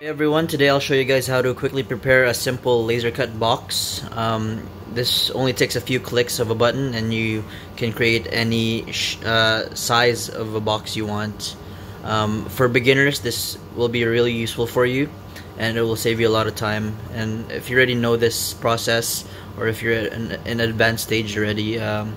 Hey everyone, today I'll show you guys how to quickly prepare a simple laser cut box. Um, this only takes a few clicks of a button and you can create any uh, size of a box you want. Um, for beginners this will be really useful for you and it will save you a lot of time and if you already know this process or if you're in an advanced stage already um,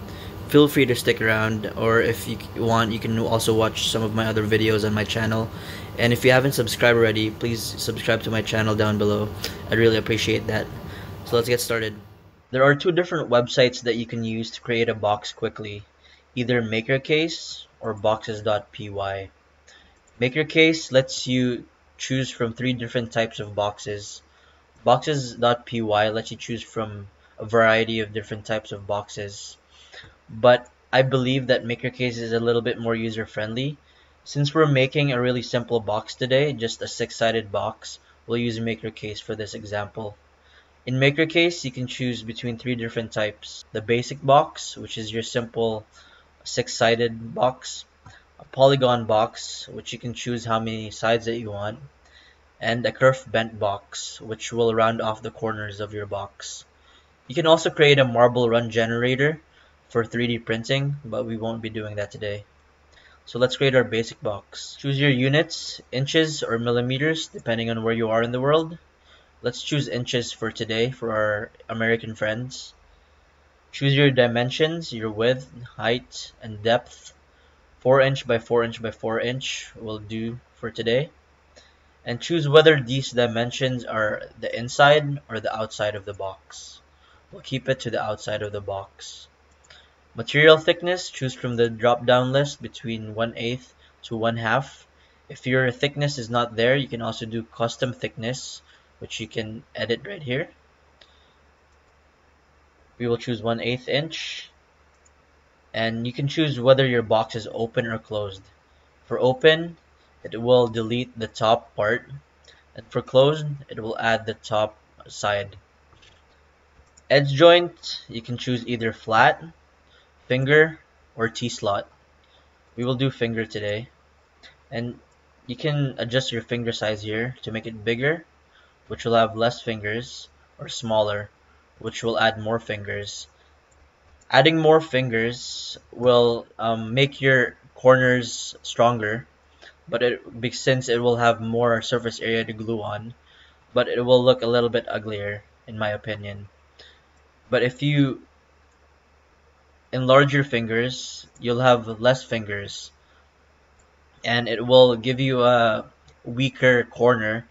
feel free to stick around or if you want you can also watch some of my other videos on my channel. And if you haven't subscribed already please subscribe to my channel down below. I'd really appreciate that. So let's get started. There are two different websites that you can use to create a box quickly. Either MakerCase or boxes.py MakerCase lets you choose from three different types of boxes. Boxes.py lets you choose from a variety of different types of boxes but I believe that MakerCase is a little bit more user friendly. Since we're making a really simple box today, just a six-sided box, we'll use MakerCase for this example. In MakerCase, you can choose between three different types. The basic box, which is your simple six-sided box. A polygon box, which you can choose how many sides that you want. And a curved bent box, which will round off the corners of your box. You can also create a marble run generator, for 3D printing, but we won't be doing that today. So let's create our basic box. Choose your units, inches or millimeters, depending on where you are in the world. Let's choose inches for today for our American friends. Choose your dimensions, your width, height, and depth. 4 inch by 4 inch by 4 inch will do for today. And choose whether these dimensions are the inside or the outside of the box. We'll keep it to the outside of the box. Material thickness, choose from the drop-down list between 1 8 to 1 half. If your thickness is not there, you can also do custom thickness, which you can edit right here. We will choose 1 8 inch. And you can choose whether your box is open or closed. For open, it will delete the top part. And for closed, it will add the top side. Edge joint, you can choose either flat, finger or T-slot. We will do finger today. And you can adjust your finger size here to make it bigger, which will have less fingers, or smaller, which will add more fingers. Adding more fingers will um, make your corners stronger, but it since it will have more surface area to glue on, but it will look a little bit uglier in my opinion. But if you enlarge your fingers, you'll have less fingers. And it will give you a weaker corner,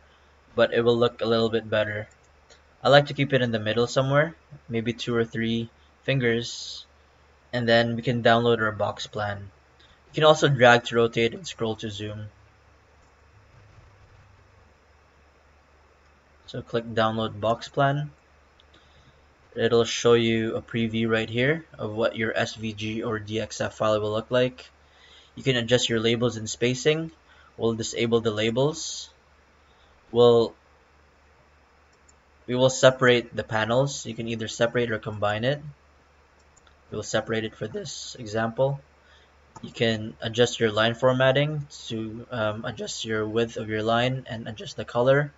but it will look a little bit better. I like to keep it in the middle somewhere, maybe two or three fingers, and then we can download our box plan. You can also drag to rotate and scroll to zoom. So click download box plan it'll show you a preview right here of what your SVG or DXF file will look like. You can adjust your labels and spacing. We'll disable the labels. We'll we will separate the panels. You can either separate or combine it. We will separate it for this example. You can adjust your line formatting to um, adjust your width of your line and adjust the color.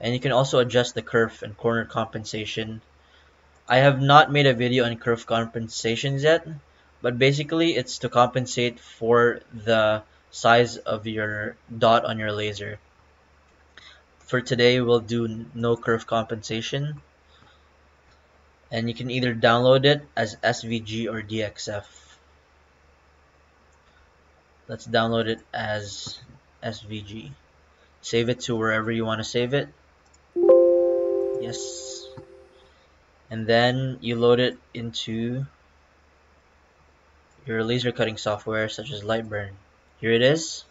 And you can also adjust the curve and corner compensation I have not made a video on curve compensations yet, but basically it's to compensate for the size of your dot on your laser. For today, we'll do no curve compensation. And you can either download it as SVG or DXF. Let's download it as SVG. Save it to wherever you want to save it. Yes and then you load it into your laser cutting software such as Lightburn. Here it is.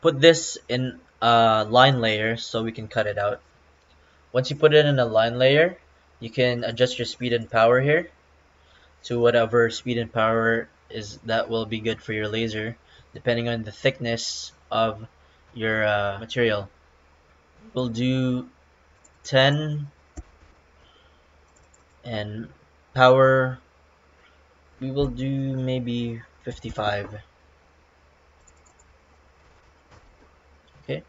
Put this in a line layer so we can cut it out. Once you put it in a line layer, you can adjust your speed and power here to whatever speed and power is that will be good for your laser depending on the thickness of your uh, material. We'll do 10 and power we will do maybe 55 okay.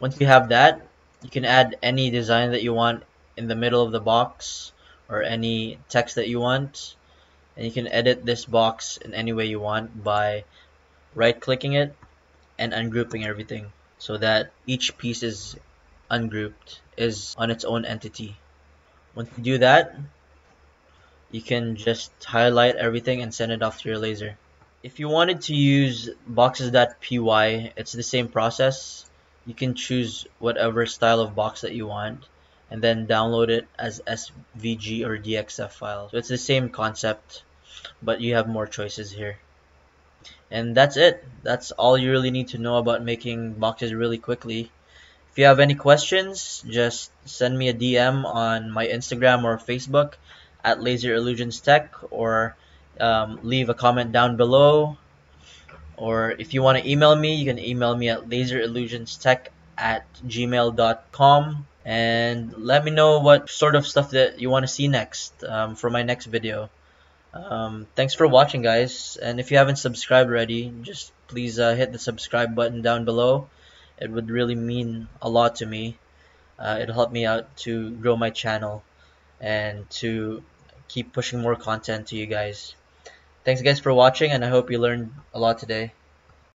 Once you have that you can add any design that you want in the middle of the box or any text that you want. And you can edit this box in any way you want by right clicking it and ungrouping everything so that each piece is ungrouped is on its own entity once you do that you can just highlight everything and send it off to your laser if you wanted to use boxes.py it's the same process you can choose whatever style of box that you want and then download it as SVG or DXF file. So it's the same concept, but you have more choices here. And that's it. That's all you really need to know about making boxes really quickly. If you have any questions, just send me a DM on my Instagram or Facebook at Laser Illusions Tech or um, leave a comment down below. Or if you want to email me you can email me at laserillusionstech at gmail.com and let me know what sort of stuff that you want to see next um, for my next video. Um, thanks for watching guys and if you haven't subscribed already just please uh, hit the subscribe button down below it would really mean a lot to me uh, it'll help me out to grow my channel and to keep pushing more content to you guys Thanks guys for watching and I hope you learned a lot today.